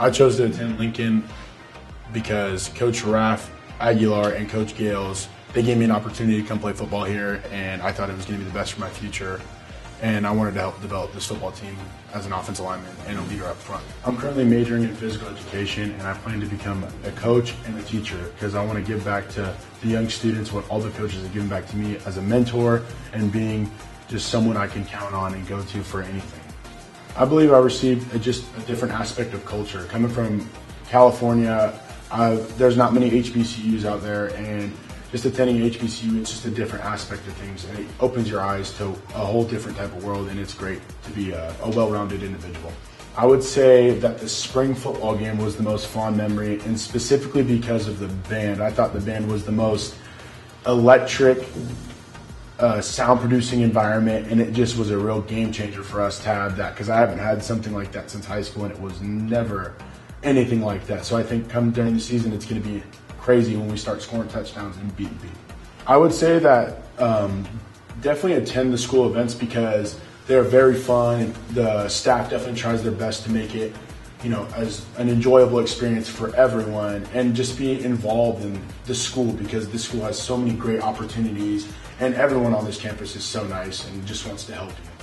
I chose to attend Lincoln because Coach Raff Aguilar and Coach Gales, they gave me an opportunity to come play football here, and I thought it was going to be the best for my future. And I wanted to help develop this football team as an offensive lineman and a leader up front. I'm currently majoring in physical education, and I plan to become a coach and a teacher because I want to give back to the young students what all the coaches have given back to me as a mentor and being just someone I can count on and go to for anything. I believe I received a, just a different aspect of culture. Coming from California, there's not many HBCUs out there, and just attending HBCU, it's just a different aspect of things, and it opens your eyes to a whole different type of world, and it's great to be a, a well-rounded individual. I would say that the spring football game was the most fond memory, and specifically because of the band. I thought the band was the most electric, uh, sound producing environment, and it just was a real game changer for us to have that because I haven't had something like that since high school, and it was never anything like that. So I think come during the season, it's going to be crazy when we start scoring touchdowns and beating people. I would say that um, definitely attend the school events because they're very fun. The staff definitely tries their best to make it, you know, as an enjoyable experience for everyone, and just be involved in the school because this school has so many great opportunities, and everyone on this campus is so nice and just wants to help you.